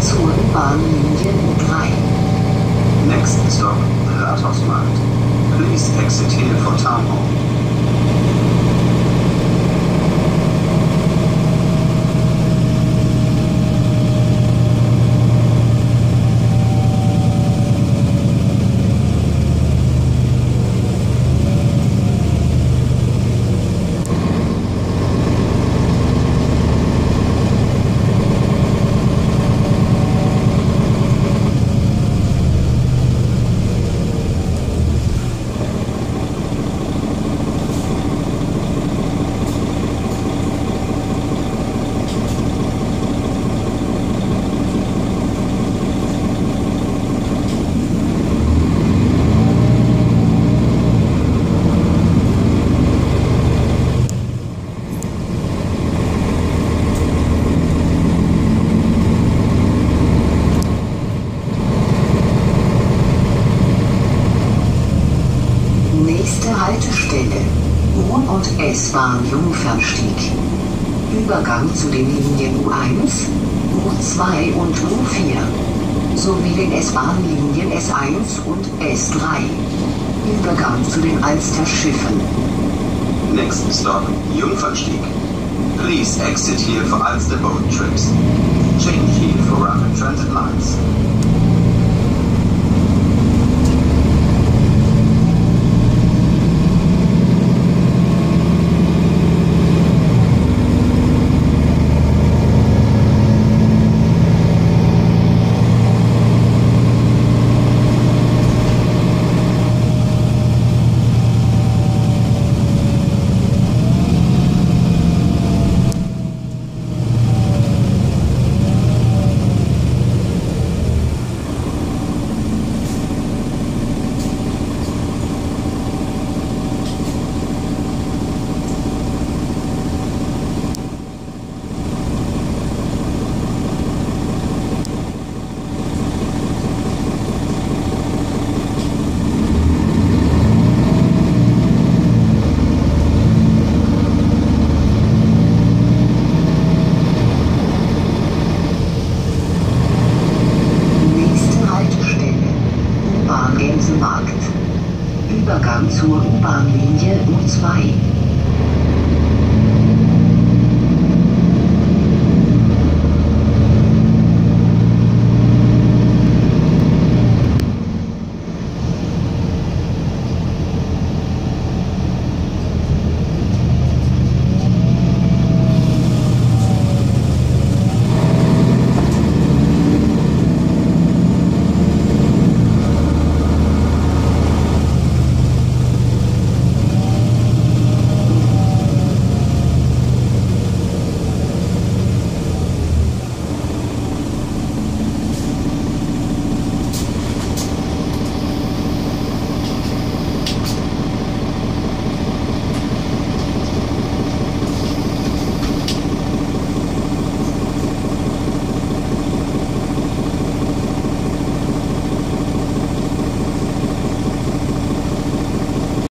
zur U-Bahnlinie 3. Next stop, Rathausmarkt. Please exit here for town hall. Haltestelle. U- und S-Bahn Jungfernstieg. Übergang zu den Linien U1, U2 und U4 sowie den S-Bahn-Linien S1 und S3. Übergang zu den Alster-Schiffen. Next stop, Jungfernstieg. Please exit here for Ulster boat trips. Change here for rapid transit lines. Nächste Haltestelle. Gänsemarkt. Übergang zur U-Bahn-Linie U2.